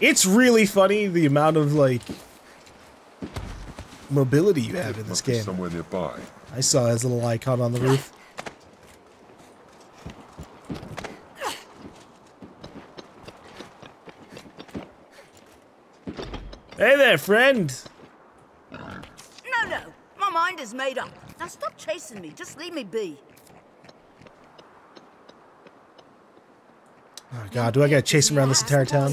It's really funny the amount of like mobility you have in this Must be game. somewhere nearby. I saw his little icon on the roof. Hey there, friend. No, no. My mind is made up. Now stop chasing me. Just leave me be. Oh god, do I gotta chase him around this entire town?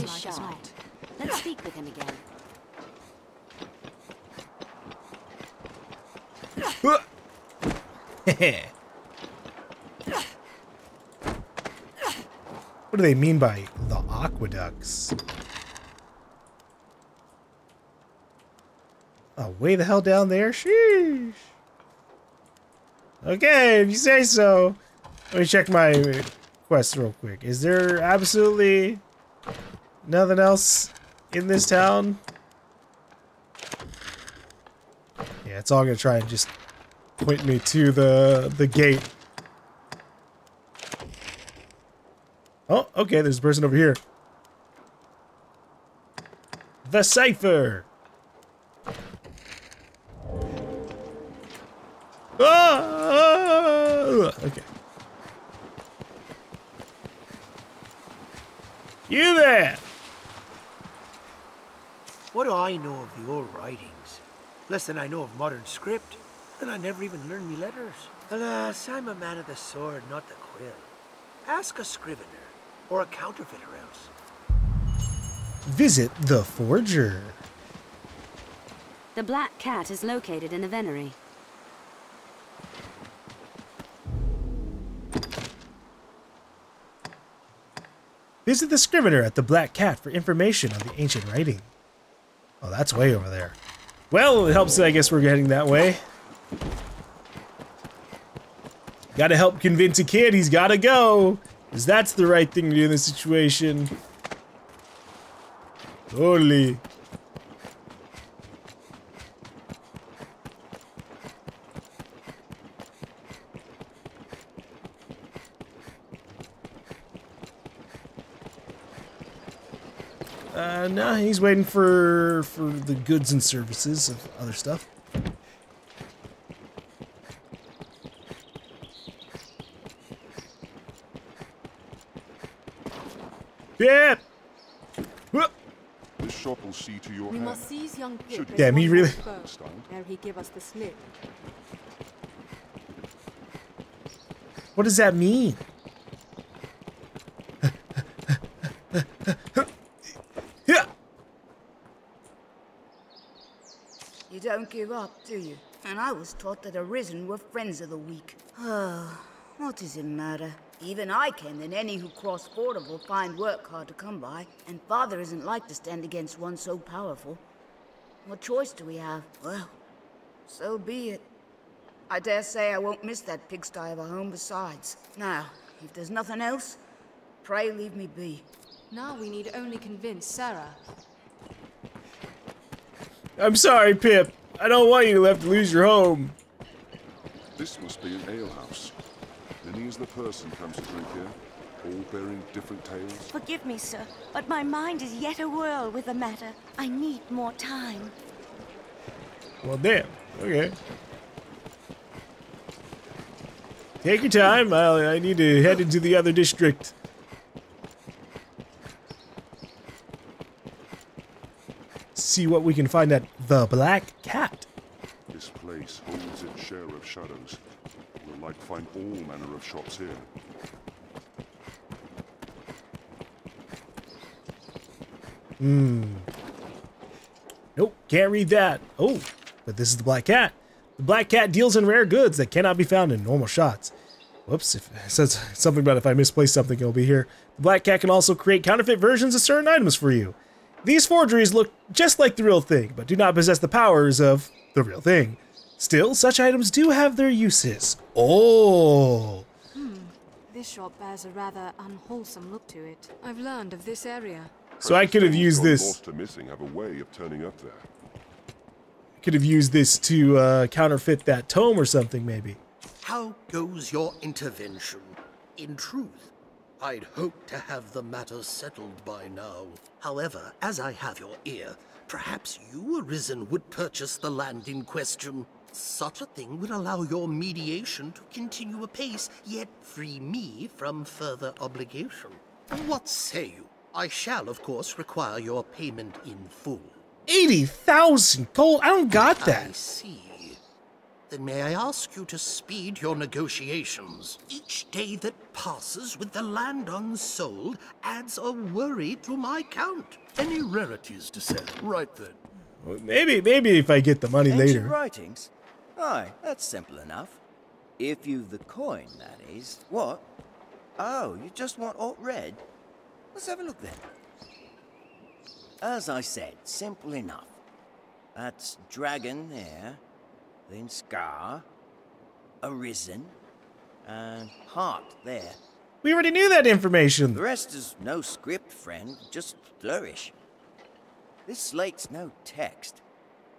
Let's speak with him again. what do they mean by the aqueducts? Oh, way the hell down there? Sheesh. Okay, if you say so. Let me check my quest real quick. Is there absolutely nothing else in this town? Yeah, it's all gonna try and just point me to the the gate. Oh, okay, there's a person over here. The cipher. You there? What do I know of the old writings? Less than I know of modern script, and I never even learned me letters. Alas, I'm a man of the sword, not the quill. Ask a scrivener, or a counterfeiter else. Visit the forger. The Black Cat is located in the Venery. Visit the scrivener at the Black Cat for information on the ancient writing. Oh, that's way over there. Well, it helps that I guess we're heading that way. Gotta help convince a kid he's gotta go. Because that's the right thing to do in this situation. Totally. Uh, no, he's waiting for for the goods and services of other stuff. Yeah. This shop will see to your We hand. must seize young Pip. Should Damn, he really- more foe, Understand? Ere he give us the slip. What does that mean? yeah. You don't give up, do you? And I was taught that Arisen were friends of the weak. Oh, what does it matter? Even I can, and any who cross Fordham will find work hard to come by. And Father isn't like to stand against one so powerful. What choice do we have? Well, so be it. I dare say I won't miss that pigsty of a home besides. Now, if there's nothing else, pray leave me be. Now we need only convince Sarah. I'm sorry, Pip. I don't want you to have to lose your home. This must be an alehouse. Many is the person comes to drink here, all bearing different tales. Forgive me, sir, but my mind is yet a whirl with the matter. I need more time. Well, damn. Okay. Take your time. I, I need to head into the other district. See what we can find at the Black Cat. This place holds its share of shadows. We'll like find all manner of shops here. Hmm. Nope, can't read that. Oh, but this is the Black Cat. The Black Cat deals in rare goods that cannot be found in normal shots. Whoops, if it says something about if I misplace something, it'll be here. The Black Cat can also create counterfeit versions of certain items for you. These forgeries look just like the real thing, but do not possess the powers of the real thing. Still, such items do have their uses. Oh, This shop bears a rather unwholesome look to it. I've learned of this area. so I could have used this. Lost or missing have a way of turning up there. Could have used this to uh, counterfeit that tome or something, maybe. How goes your intervention? In truth, I'd hoped to have the matter settled by now. However, as I have your ear, perhaps you, Arisen, would purchase the land in question. Such a thing would allow your mediation to continue apace, yet free me from further obligation. What say you? I shall, of course, require your payment in full. 80,000 gold? I don't got that. I see. Then may I ask you to speed your negotiations? Each day that passes with the land unsold adds a worry to my count. Any rarities to sell? Right then. Maybe, maybe if I get the money Ancient later. writings? Aye, that's simple enough. If you've the coin, that is. What? Oh, you just want alt red? Let's have a look then. As I said, simple enough. That's dragon there, then scar, arisen, and heart there. We already knew that information. The rest is no script, friend, just flourish. This slate's no text.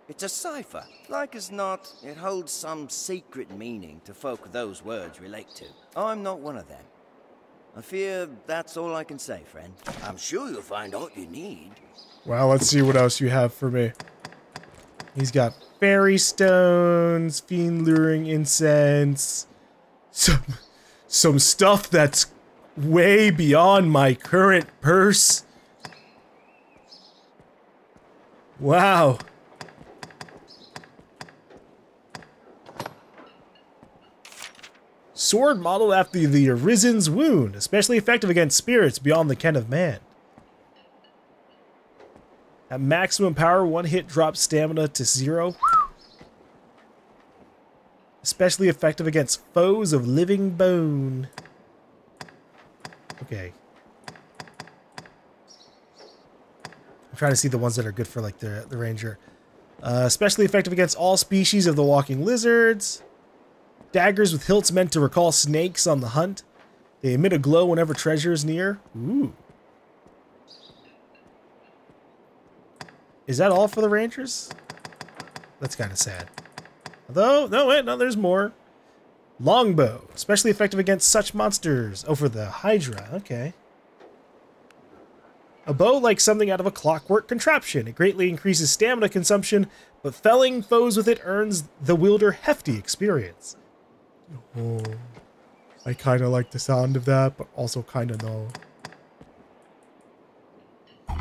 It's a cipher. Like as not, it holds some secret meaning to folk those words relate to. I'm not one of them. I fear that's all I can say, friend. I'm sure you'll find all you need. Well, let's see what else you have for me. He's got fairy stones, fiend luring incense, some some stuff that's way beyond my current purse. Wow. Sword modeled after the Arisen's wound, especially effective against spirits beyond the ken of man. At maximum power, one hit drops stamina to zero. Especially effective against foes of living bone. Okay. I'm trying to see the ones that are good for like the, the ranger. Uh, especially effective against all species of the walking lizards. Daggers with hilts meant to recall snakes on the hunt. They emit a glow whenever treasure is near. Ooh. Is that all for the Rangers? That's kind of sad. Although, no, wait, no, there's more. Longbow, especially effective against such monsters. Oh, for the Hydra, okay. A bow like something out of a clockwork contraption. It greatly increases stamina consumption, but felling foes with it earns the wielder hefty experience. Oh, I kind of like the sound of that, but also kind of no.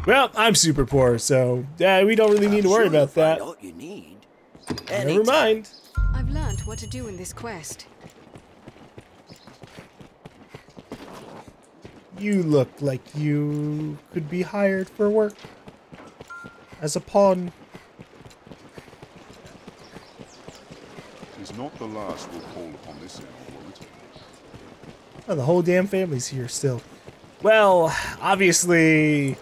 Well, I'm super poor, so uh, we don't really need to worry Sure about that. Find all you need. Never mind. I've what to do in this quest. You look like you could be hired for work as a pawn. Tis not the last we'll call upon this end, will it? Oh, the whole damn family's here still. Well, obviously,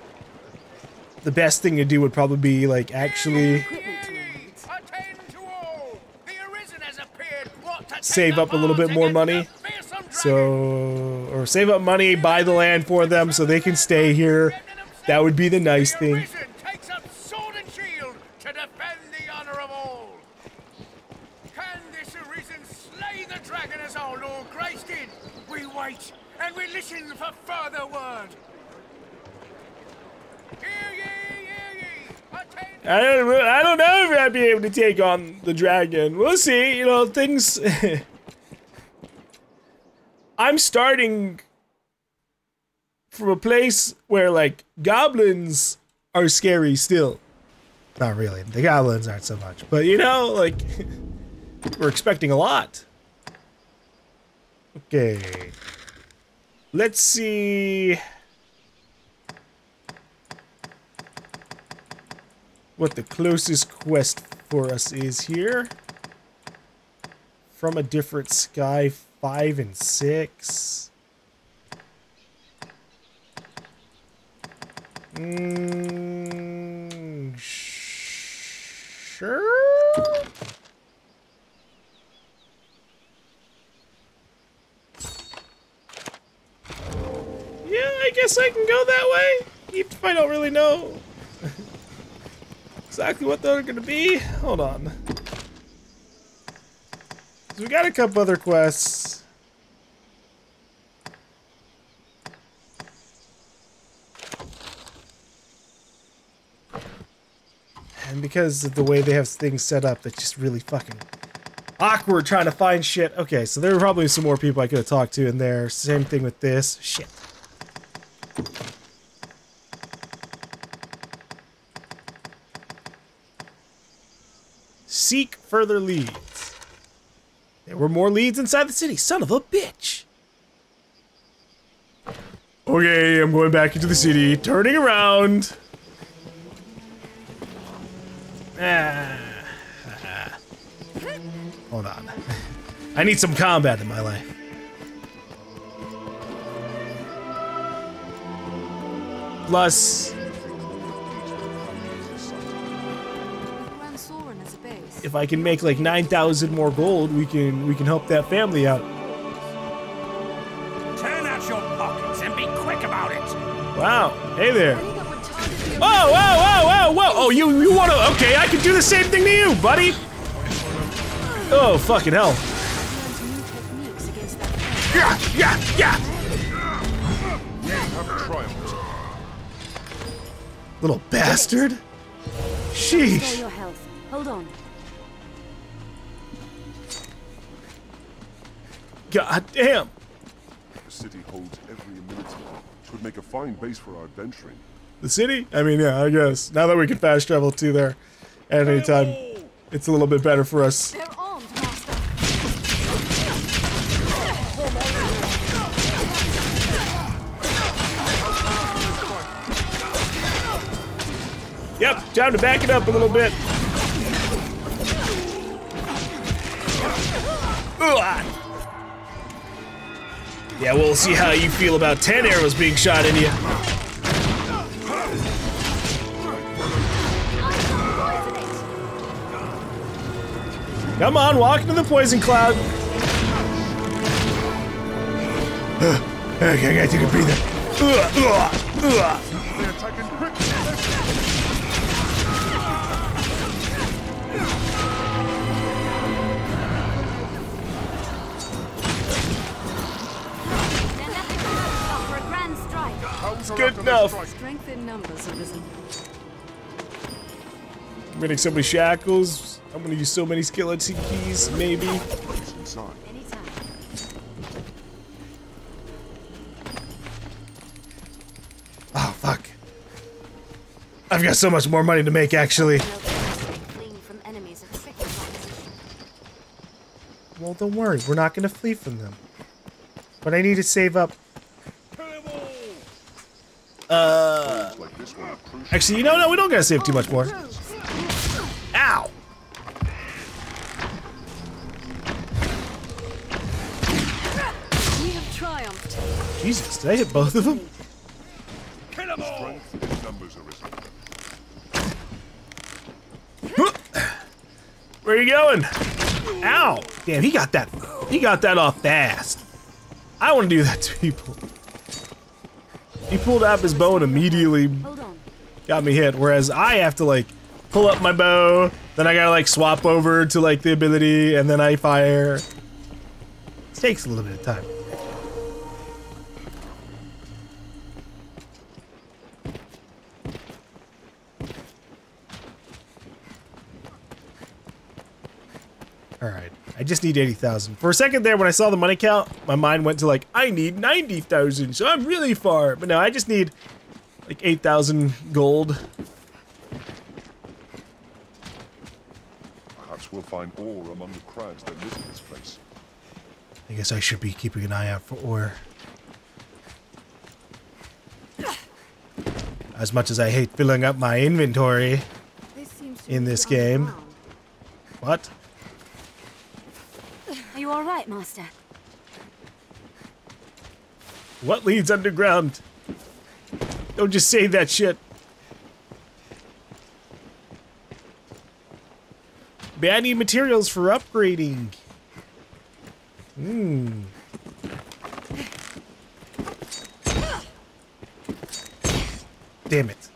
the best thing to do would probably be like actually save up a little bit more money. So, or save up money, buy the land for them so they can stay here. That would be the nice thing. takes up sword and shield to defend the honor of all. Can this arisen slay the dragon as our Lord Grace did? We wait and we listen for further word. Hear ye, hear ye. Attend I don't, re- I don't know to take on the dragon. We'll see. You know, things. I'm starting from a place where, like, goblins are scary still. Not really. The goblins aren't so much. But, you know, like, we're expecting a lot. Okay. Let's see. what the closest quest for us is here. From a different sky, five and six. Mm, sure. Yeah, I guess I can go that way, if I don't really know exactly what they're gonna be. Hold on. So we got a couple other quests. And because of the way they have things set up, it's just really fucking awkward trying to find shit. Okay, so there are probably some more people I could have talked to in there. Same thing with this. Shit. Further leads. There were more leads inside the city. Son of a bitch. Okay, I'm going back into the city, turning around. Ah. Hold on. I need some combat in my life. Plus, if I can make like 9,000 more gold, we can we can help that family out. Turn out your pockets and be quick about it. Wow. Hey there. Whoa, whoa, whoa, whoa, whoa. Oh, you you want to Okay, I can do the same thing to you, buddy. Oh, fucking hell. Yeah, yeah, yeah. Little bastard. Restore Sheesh. Hold on. God damn. The city holds every amenity. Could make a fine base for our adventuring. The city? I mean, yeah, I guess. Now that we can fast travel to there at any time, it's a little bit better for us. They're armed, Master. Yep, time to back it up a little bit. Ugh. Yeah, we'll see how you feel about 10 arrows being shot in you. Come on, walk into the poison cloud. okay, I gotta take a breather. Ugh, ugh, good enough. Strength in numbers, Arisen. Getting so many shackles. I'm gonna use so many skeleton keys, maybe. Inside. Oh, fuck. I've got so much more money to make, actually. Fleeing from enemies a tricky proposition. Well, don't worry. We're not gonna flee from them. But I need to save up. Uh. Like this one are crucial. Actually, you know, no, we don't gotta save too much more. Ow! We have triumphed. Jesus, did I hit both of them? Strength in numbers arisen. Where are you going? Ow! Damn, he got that. He got that off fast. I want to do that to people. He pulled out his bow and immediately got me hit, whereas I have to like pull up my bow, then I gotta like swap over to like the ability, and then I fire. It takes a little bit of time. Alright, I just need 80,000. For a second there, when I saw the money count, my mind went to like, I need 90,000, so I'm really far. But no, I just need like 8,000 gold. Perhaps we'll find ore among the crags that live in this place. I guess I should be keeping an eye out for ore. As much as I hate filling up my inventory This in this game. underground. What? You all right, Master? What leads underground? Don't just say that shit. But I need materials for upgrading. Hmm. Damn it.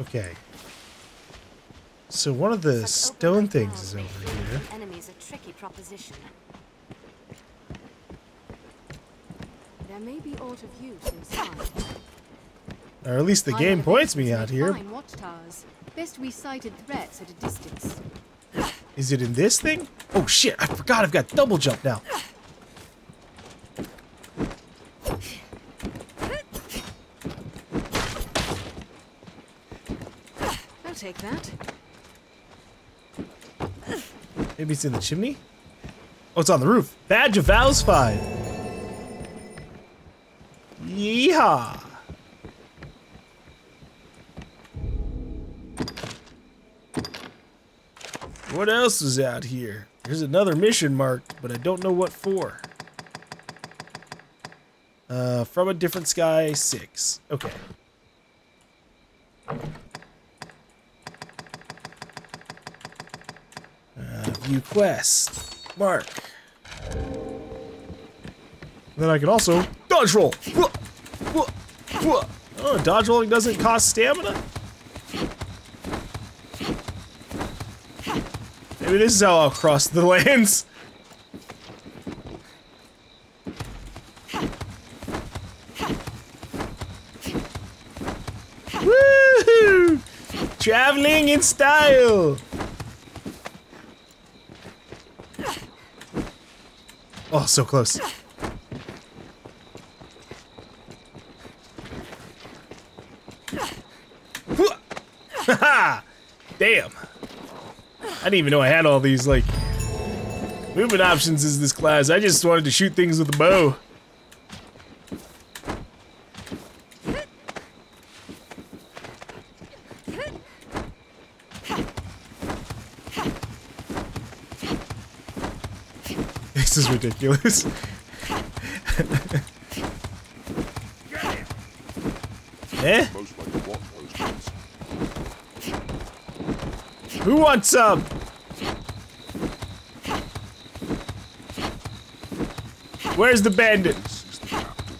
Okay. So one of the like stone things is over here. Enemies a tricky proposition. There may be aught of use inside. Or at least the One game points me out here. Best we sighted threats at a distance. Is it in this thing? Oh shit, I forgot I've got double jump now. I'll take that. Maybe it's in the chimney? Oh, it's on the roof. Badge of Vows 5. Yeehaw. What else is out here? There's another mission marked, but I don't know what for. Uh, from a different sky, six. Okay. Quest. Mark. Then I can also dodge roll. Oh, dodge rolling doesn't cost stamina? Maybe this is how I'll cross the lands. Woohoo! Traveling in style. Oh, so close. Damn. I didn't even know I had all these, like, movement options as this class. I just wanted to shoot things with a bow. This is ridiculous. eh? Who wants some? Where's the bandit? This is the capital.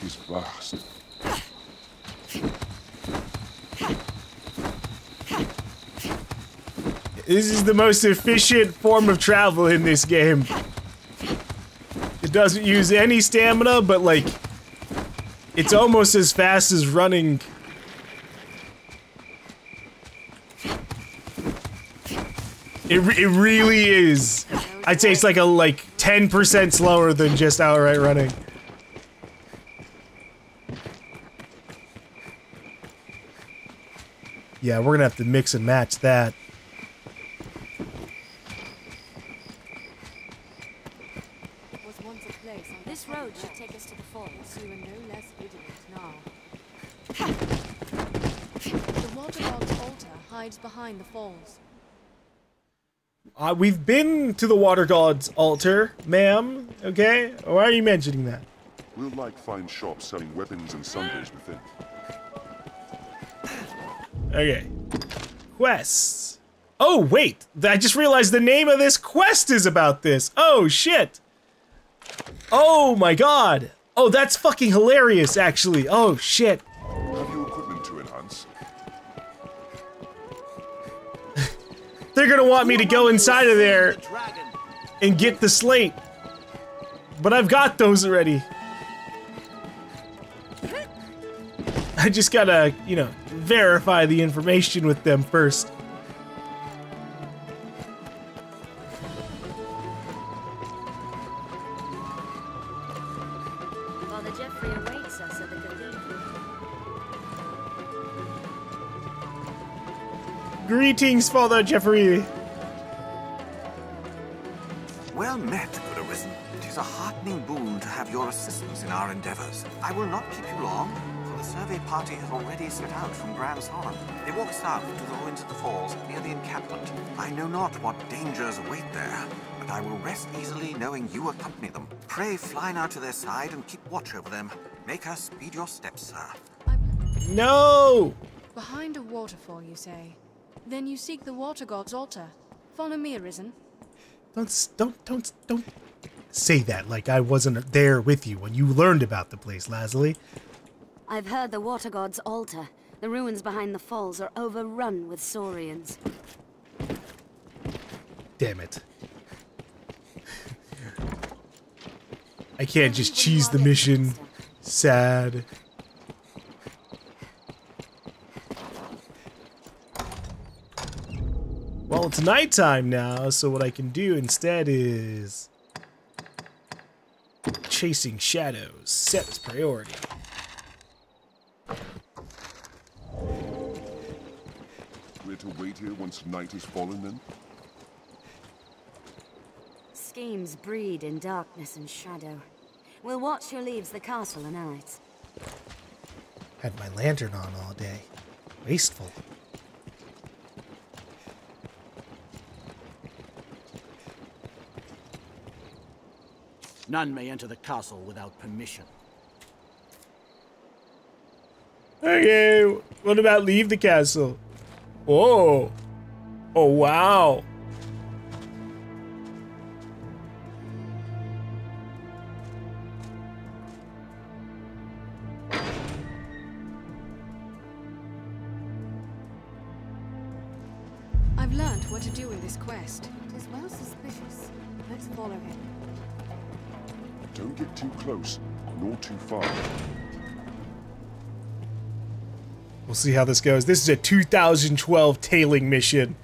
It is vast. This is the most efficient form of travel in this game. It doesn't use any stamina, but like, it's almost as fast as running. It, re- it really is. I'd say it's like a like 10% slower than just outright running. Yeah, we're gonna have to mix and match that. Was once a place on This road should take us to the falls. You are no less vigilant now. The Water God's altar hides behind the falls. Uh, we've been to the water god's altar, ma'am. Okay, why are you mentioning that? We'll like find shops selling weapons and sundries within. Okay, quests. Oh wait, I just realized the name of this quest is about this. Oh shit. Oh my god. Oh, that's fucking hilarious, actually. Oh shit. They're gonna want me to go inside of there and get the slate. But I've got those already. I just gotta, you know, verify the information with them first. Greetings, Father Jeffrey. Well met, good arisen. It is a heartening boon to have your assistance in our endeavors. I will not keep you long, for the survey party has already set out from Gran Soren. They walk south to the ruins of the falls near the encampment. I know not what dangers await there, but I will rest easily knowing you accompany them. Pray fly now to their side and keep watch over them. Make us speed your steps, sir. No! Behind a waterfall, you say? Then you seek the Water God's altar. Follow me, Arisen. Don't, don't, don't, don't say that like I wasn't there with you when you learned about the place, Lazuli. I've heard the Water God's altar. The ruins behind the falls are overrun with Saurians. Damn it. I can't just cheese the mission. Sad. Well, it's nighttime now, so what I can do instead is... Chasing shadows. Set as priority. We're to wait here once night has fallen then? Schemes breed in darkness and shadow. We'll watch who leaves the castle a night. Had my lantern on all day. Wasteful. None may enter the castle without permission. Okay, what about leave the castle? Whoa. Oh, wow. See how this goes. This is a 2012 tailing mission.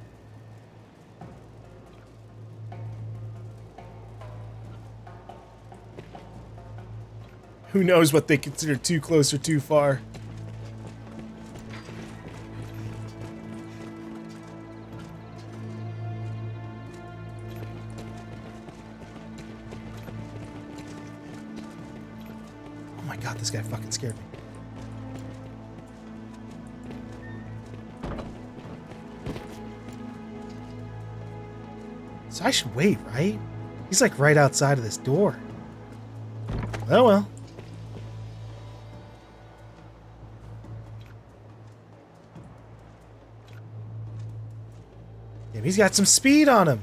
Who knows what they consider too close or too far. Oh my god, this guy fucking scared me. So I should wait, right? He's like right outside of this door. Oh well. Damn, he's got some speed on him.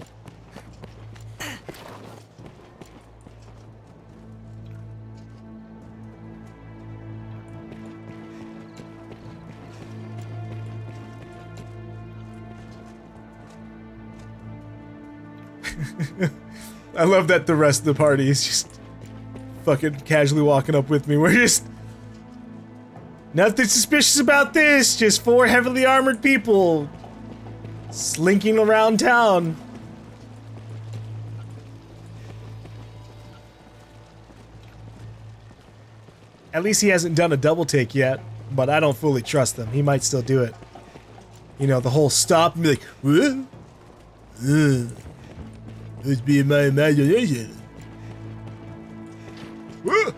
Love that the rest of the party is just fucking casually walking up with me. We're just nothing suspicious about this. Just four heavily armored people slinking around town. At least he hasn't done a double take yet, but I don't fully trust them. He might still do it. You know, the whole stop and be like, what? Uh. Must be in my imagination. Whoa!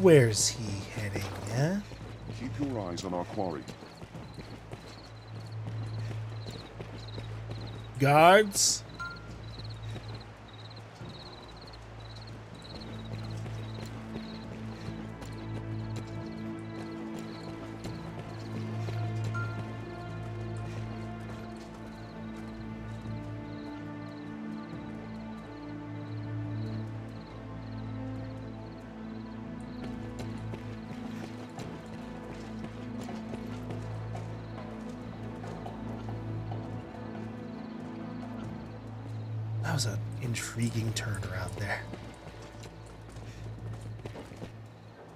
Where's he eyes on our quarry. Guards?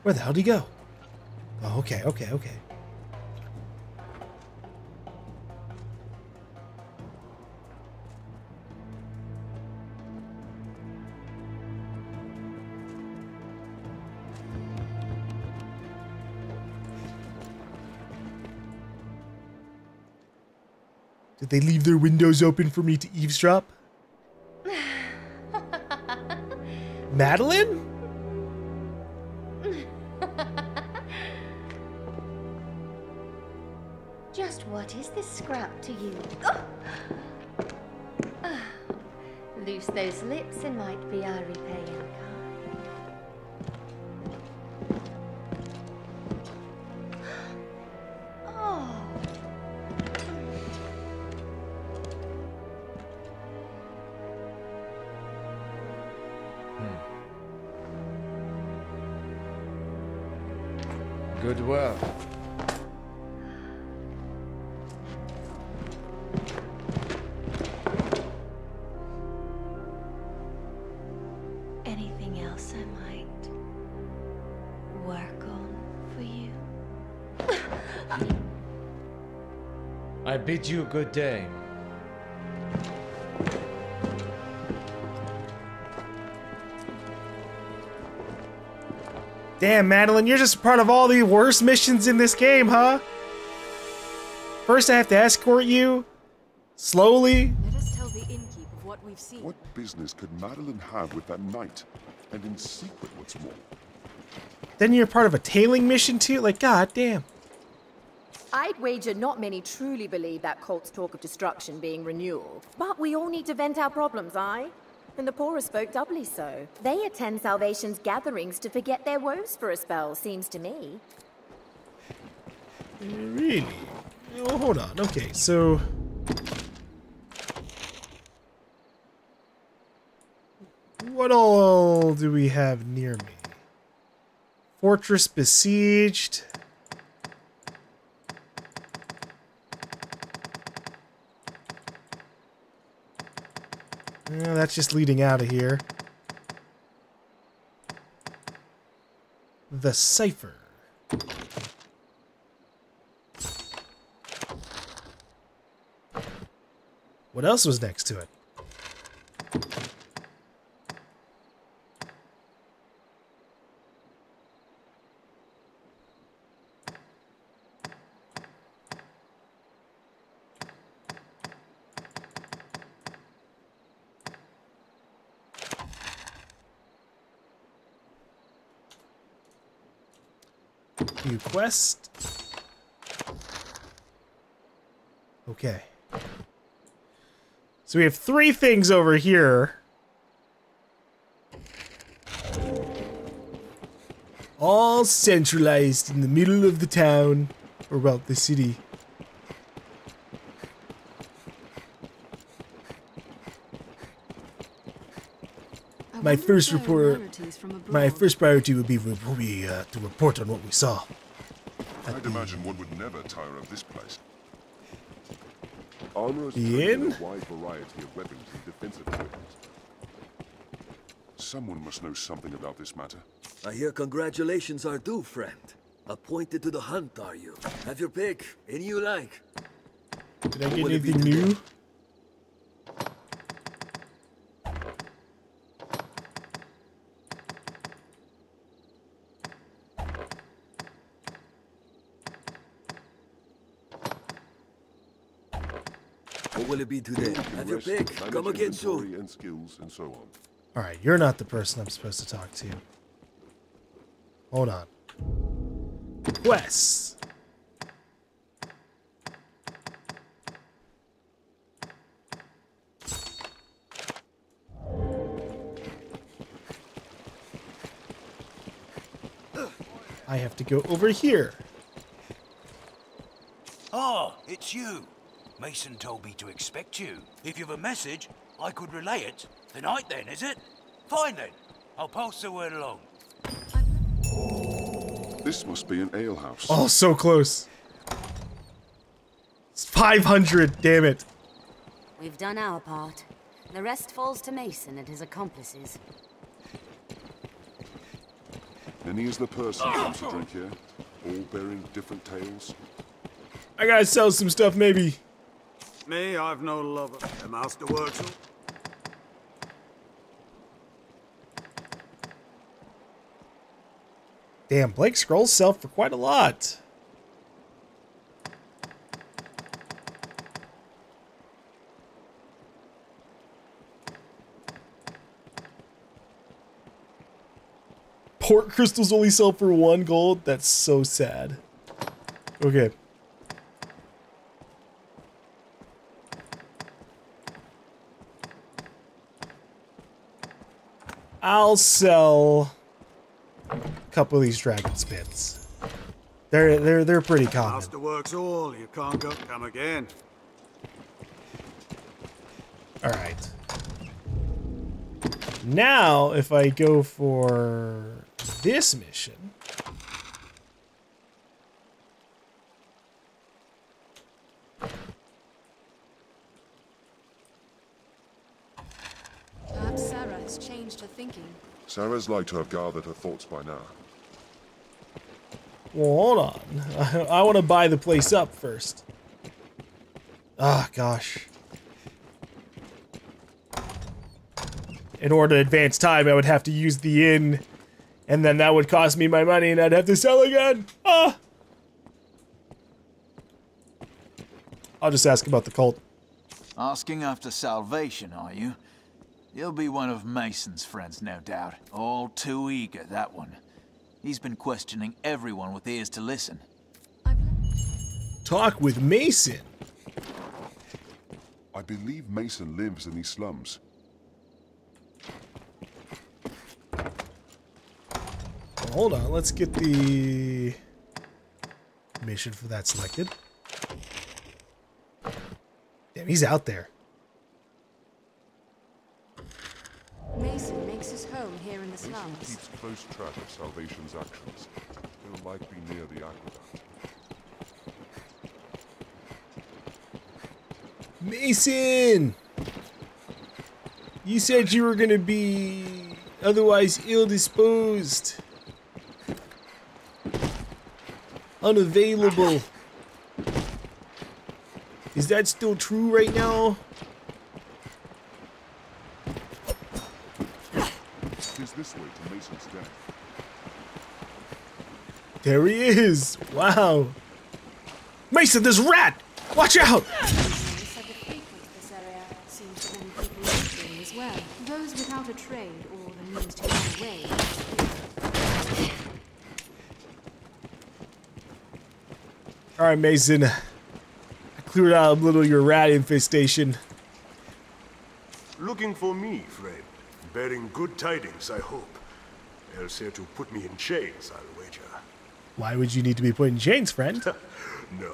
Where the hell did he go? Oh, okay, okay, okay. Did they leave their windows open for me to eavesdrop? Madeline? Just what is this scrap to you? Ah. Loose those lips and might be our repaying bid you a good day. Damn, Madeline, you're just part of all the worst missions in this game, huh? First, I have to escort you slowly. Let us tell the innkeep of what we've seen. What business could Madeline have with that knight? And in secret, what's more? Then you're part of a tailing mission too. Like, god damn. I'd wager not many truly believe that cult's talk of destruction being renewal. But we all need to vent our problems, aye? And the poorest folk doubly so. They attend Salvation's gatherings to forget their woes for a spell, seems to me. Really? Oh, hold on. Okay, so what all do we have near me? Fortress besieged. Yeah, that's just leading out of here. The Cipher. What else was next to it? View quest. Okay. So we have three things over here. All centralized in the middle of the town. Or well, the city. My first report, my first priority would be, would be uh, to report on what we saw. I'd imagine one would never tire of this place. Armor is The trained in inn? a wide variety of weapons and defensive equipment. Someone must know something about this matter. I hear congratulations are due, friend. Appointed to the hunt, are you? Have your pick. Any you like. Did I get will it be anything today? new? Will it be today? You Have your pick. Come again inventory soon. and skills and so on. Alright, you're not the person I'm supposed to talk to. Hold on. Quests. I have to go over here. Oh, it's you. Mason told me to expect you. If you've a message, I could relay it. Tonight then, is it? Fine then. I'll pass the word along. This must be an alehouse. Oh, so close. It's 500, damn it. We've done our part. The rest falls to Mason and his accomplices. Many is the person who comes to drink here, all bearing different tales. I gotta sell some stuff, maybe. Me, I've no lover. The master works. Damn, Blake scrolls sell for quite a lot. Port crystals only sell for one gold? That's so sad. Okay. I'll sell a couple of these dragon spits. They're they're they're pretty common. Master works all. You can't go. Come again. All right. Now, if I go for this mission, Sarah's like to have gathered her thoughts by now. Well, hold on. I, I want to buy the place up first. Ah, gosh. In order to advance time, I would have to use the inn, and then that would cost me my money, and I'd have to sell again. Ah! I'll just ask about the cult. Asking after salvation, are you? You'll be one of Mason's friends, no doubt. All too eager, that one. He's been questioning everyone with ears to listen. Talk with Mason. I believe Mason lives in these slums. Well, hold on, let's get the mission for that selected. Damn, he's out there. Mason makes his home here in the Mason slums. keeps close track of Salvation's actions. He'll like be near the aqueduct. Mason! You said you were gonna be otherwise ill disposed. Unavailable. Is that still true right now? He's this way to Mason's den. There he is! Wow! Mason, there's rat! Watch out! Said the frequent this area seems to many people live as well. Those without a trade or the means to run away. Alright, Mason. I cleared out a little of your rat infestation. Looking for me, friend. Bearing good tidings, I hope. Else here to put me in chains, I'll wager. Why would you need to be put in chains, friend? No.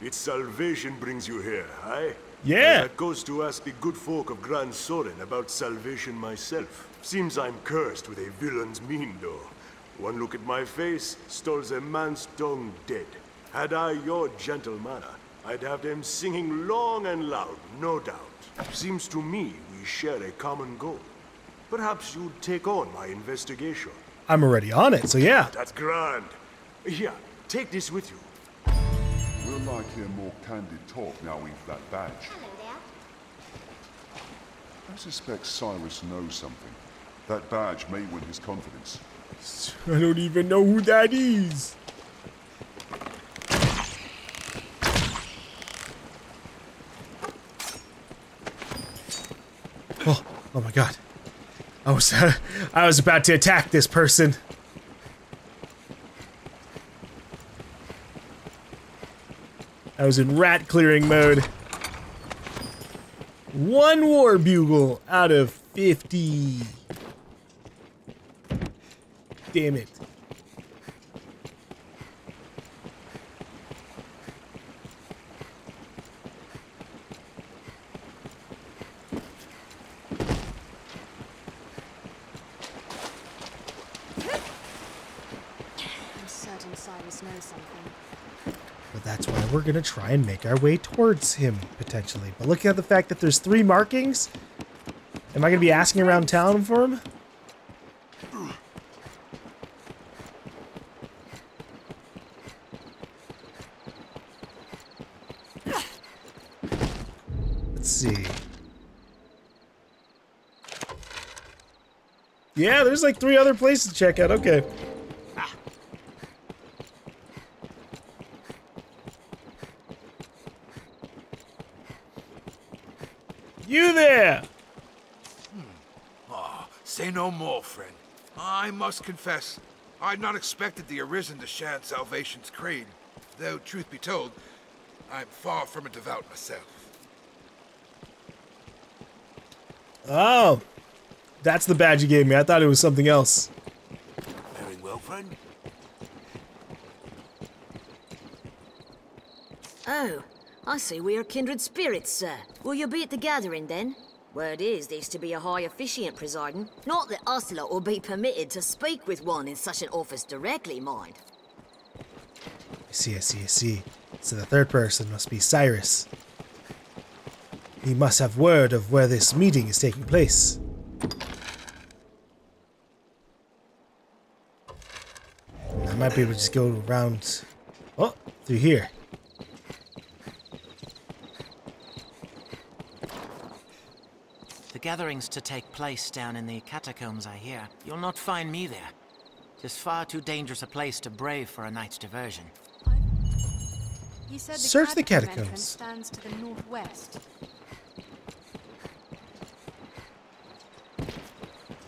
It's salvation brings you here, aye? Yeah. That goes to ask the good folk of Gran Soren about salvation myself. Seems I'm cursed with a villain's though. One look at my face, stalls a man's tongue dead. Had I your gentle manner, I'd have them singing long and loud, no doubt. Seems to me we share a common goal. Perhaps you'd take on my investigation. I'm already on it, so yeah. That's grand. Here, take this with you. We'll like hear more candid talk now we've that badge. Hello there. I suspect Cyrus knows something. That badge may win his confidence. I don't even know who that is. Oh, oh my god. I was I was about to attack this person. I was in rat clearing mode. One war bugle out of 50. Damn it. I'm certain Cyrus knows something. But that's why we're gonna try and make our way towards him, potentially. But looking at the fact that there's three markings, am I gonna be asking around town for him? Let's see. Yeah, there's like three other places to check out. Okay. You there! Ah, say no more, friend. I must confess, I had not expected the Arisen to share Salvation's creed. Though, truth be told, I'm far from a devout myself. Oh, that's the badge you gave me. I thought it was something else. Very well, friend. Oh, I see we are kindred spirits, sir. Will you be at the gathering then? Word is there's to be a high officiant presiding. Not that us lot will be permitted to speak with one in such an office directly, mind. I see, I see, I see. So the third person must be Cyrus. He must have word of where this meeting is taking place. I might be able to just go around, oh, through here. The gathering's to take place down in the catacombs, I hear. You'll not find me there. It's far too dangerous a place to brave for a night's diversion. He said the Search the catacombs. entrance stands to the northwest.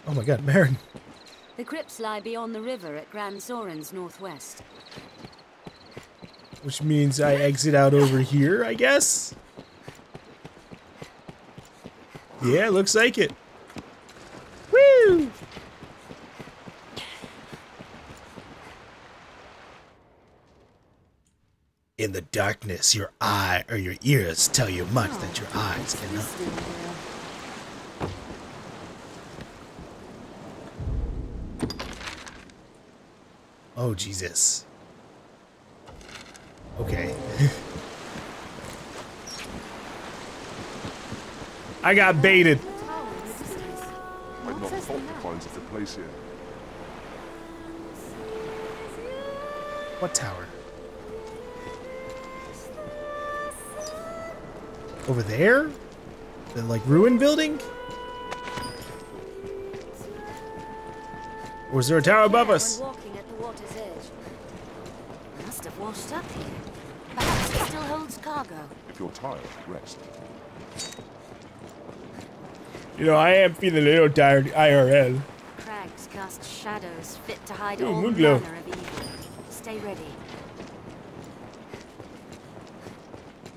Oh my god, Marin. The crypts lie beyond the river at Gran Soren's northwest. Which means I exit out over here, I guess? Yeah, looks like it. Woo! In the darkness, your eye or your ears tell you much that your eyes cannot. Oh, Jesus. Okay. I got baited. I'd not thought the finds of the place here. What tower? Over there? The like ruin building? Or is there a tower above us? When walking at the water's edge. Must have washed up here. Perhaps it still holds cargo. If you're tired, rest. You know, I am feeling a little tired IRL. Crags cast shadows fit to hide Ooh, all manner of evil. Stay ready.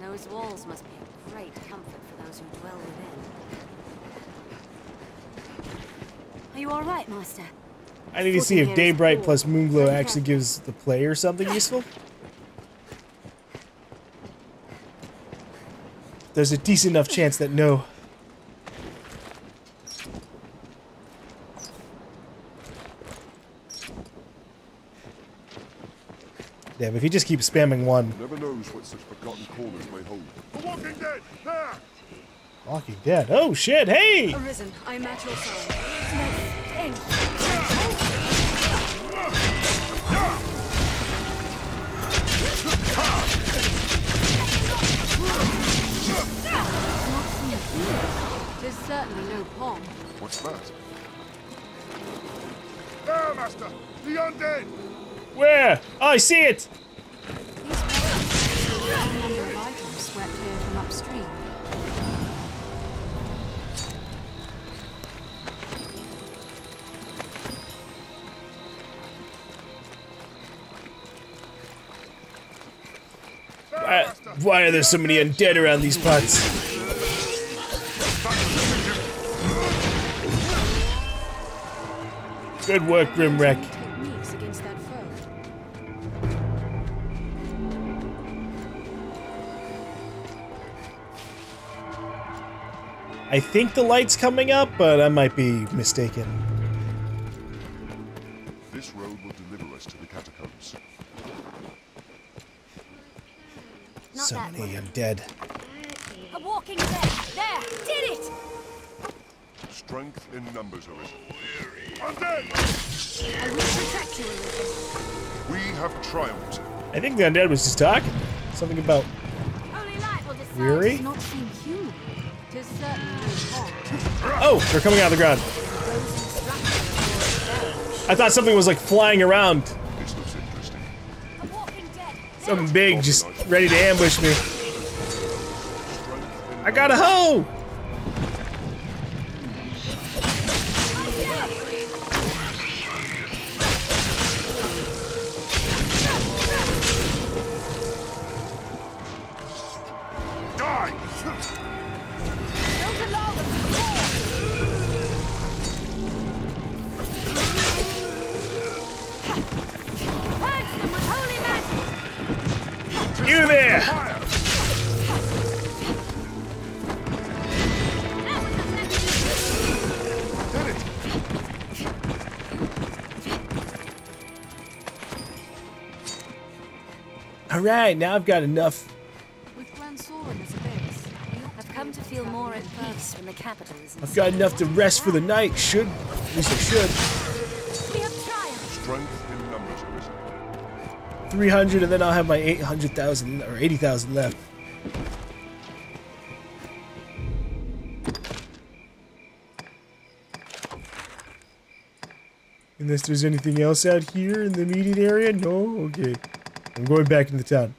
Those walls must be a great comfort for those who dwell within. Are you all right, Master? I need to see if Daybright plus Moonglow actually gives the player something useful. There's a decent enough chance that no. Damn, if he just keeps spamming one. Never knows what such forgotten corners may hold. The Walking Dead! There! Walking Dead. Oh shit, hey! Arisen, I am at your side. There's certainly no pond. What's that? There, Master! The undead! Where? Oh, I see it! why are there so many undead around these parts? Good work, Grimwreck. I think the light's coming up, but I might be mistaken. This road will deliver us to the catacombs. Not so that many way. undead. A walking dead! There! Did it! Strength in numbers, Arisen. I will protect you, We have triumphed. I think the undead was just talking. Something about Holy light will dispel. weary? Oh, they're coming out of the ground. I thought something was like flying around. Something big just ready to ambush me. Alright, now I've got enough. With Gran Soren as a base, I've come to feel more at peace when the capital is in I've got enough to rest for the night. Should. At least I should. We have triumphed! Strength in numbers, 300 and then I'll have my 800,000 or 80,000 left. Unless there's anything else out here in the immediate area? No? Okay. I'm going back into town.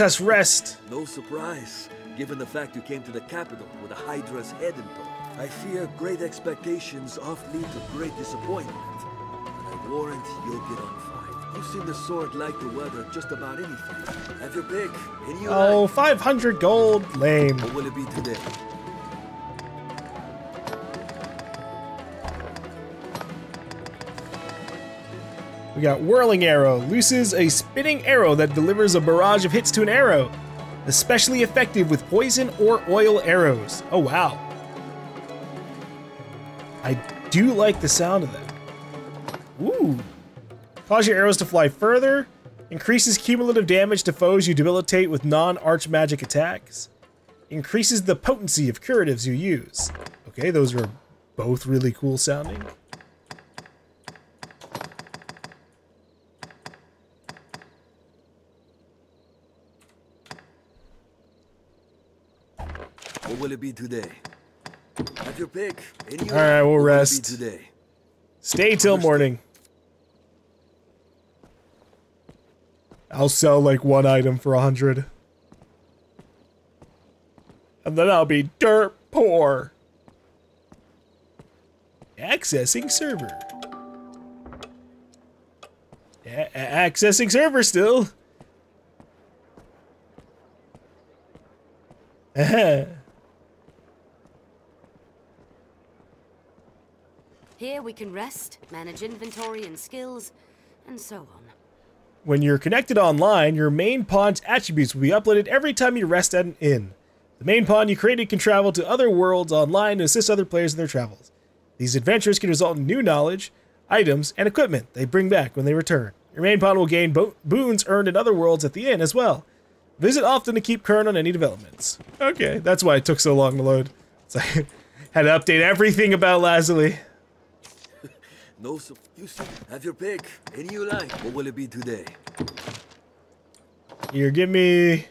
Let us rest. No surprise, given the fact you came to the capital with a Hydra's head in tow. I fear great expectations oft lead to great disappointment. I warrant you'll get on fine. You've seen the sword like the weather just about anything. Have your pick. Any you Oh, like. 500 gold. Lame. What will it be today? We got Whirling Arrow. Looses a spinning arrow that delivers a barrage of hits to an arrow. Especially effective with poison or oil arrows. Oh, wow. I do like the sound of that. Ooh. Cause your arrows to fly further. Increases cumulative damage to foes you debilitate with non-arch magic attacks. Increases the potency of curatives you use. Okay, those are both really cool sounding. Will it be today? Have your pick. Any All right, we'll What will it be rest. today? Stay till morning. I'll sell like one item for a hundred. And then I'll be dirt poor. Accessing server. A- a- accessing server still. Uh-huh. Here we can rest, manage inventory and skills, and so on. When you're connected online, your main pawn's attributes will be uploaded every time you rest at an inn. The main pawn you created can travel to other worlds online to assist other players in their travels. These adventures can result in new knowledge, items, and equipment they bring back when they return. Your main pawn will gain bo- boons earned in other worlds at the inn as well. Visit often to keep current on any developments. Okay, that's why it took so long to load. It's like, had to update everything about Lazuli. No, su- you see. Have your pick. Any you like. What will it be today? Here, give me.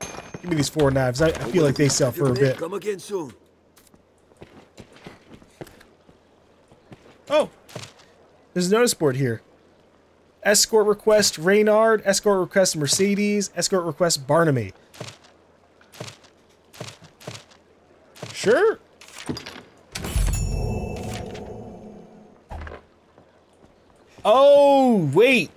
Give me these four knives. I, I feel like they sell for a bit. Come again soon. Oh, there's a notice board here. Escort request Reynard. Escort request Mercedes. Escort request Barnaby. Sure. Oh, wait.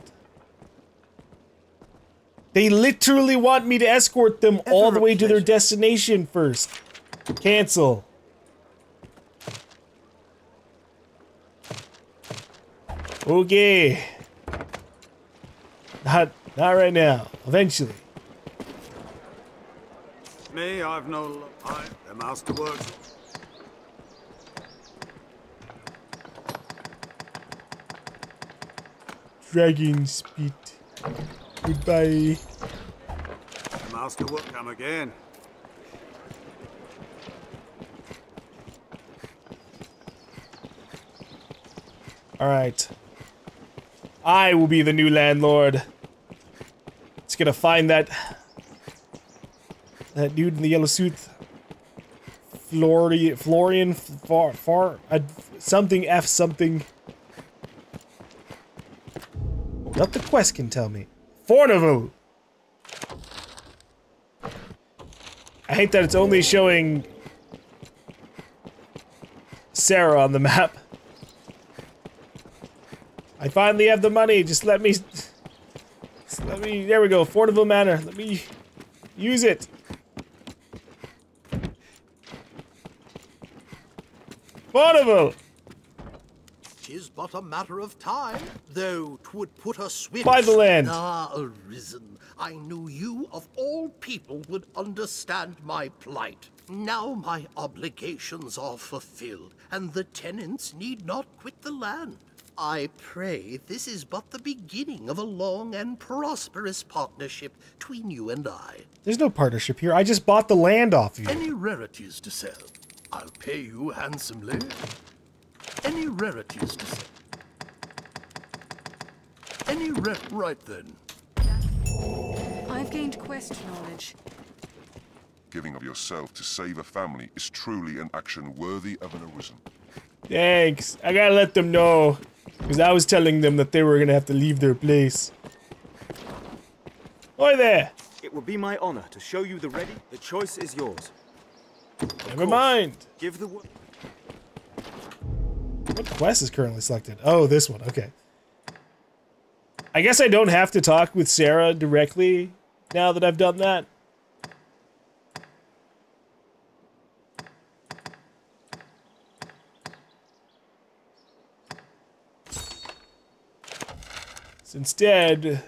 They literally want me to escort them all the way to their destination first. Cancel. Okay. Not not right now. Eventually. Me, I've no I, the master works. Dragon speed. Goodbye. The master work come again. All right. I will be the new landlord. Gonna find that that dude in the yellow suit. Florian, Florian, far, far, uh, something F something. Not the quest can tell me. Fournival. I hate that it's only showing Sarah on the map. I finally have the money. Just let me. Let me. There we go. Fournival Manor. Let me use it. Fournival. Tis but a matter of time, though 'twould put a swift By the land. Ah, arisen. I knew you of all people would understand my plight. Now my obligations are fulfilled, and the tenants need not quit the land. I pray this is but the beginning of a long and prosperous partnership between you and I. There's no partnership here. I just bought the land off you. Any rarities to sell? I'll pay you handsomely. Any rarities to sell? Any ra- right then. I've gained quest knowledge. Giving of yourself to save a family is truly an action worthy of an arisen. Thanks. I gotta let them know. Because I was telling them that they were gonna have to leave their place. Oi there! It will be my honor to show you the ready. The choice is yours. Never mind. Give the What quest is currently selected? Oh, this one. Okay. I guess I don't have to talk with Sarah directly now that I've done that. Instead,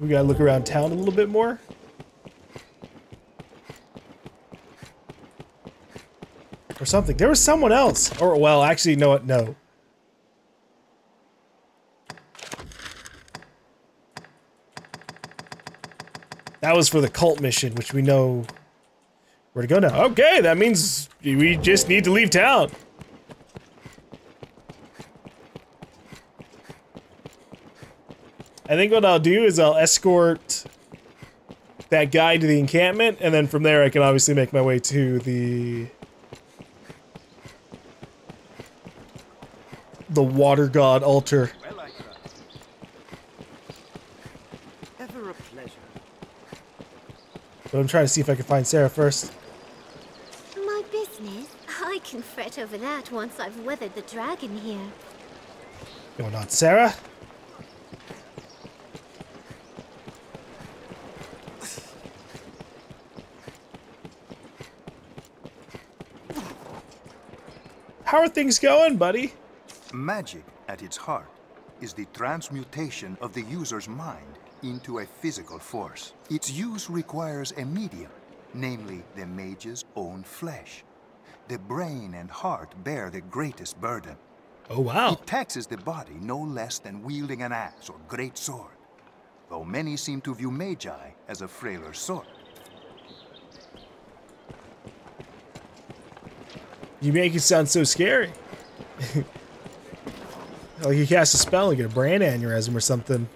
we gotta look around town a little bit more. Or something. There was someone else. Or, well, actually, no? No. That was for the cult mission, which we know where to go now. Okay, that means we just need to leave town. I think what I'll do is I'll escort that guy to the encampment, and then from there I can obviously make my way to the the water god altar. Ever a pleasure. But I'm trying to see if I can find Sarah first. My business? I can fret over that once I've weathered the dragon here. Going on, Sarah? How are things going, buddy? Magic, at its heart, is the transmutation of the user's mind into a physical force. Its use requires a medium, namely the mage's own flesh. The brain and heart bear the greatest burden. Oh, wow. It taxes the body no less than wielding an axe or great sword, though many seem to view magi as a frailer sort. You make it sound so scary. like you cast a spell and get a brain aneurysm or something.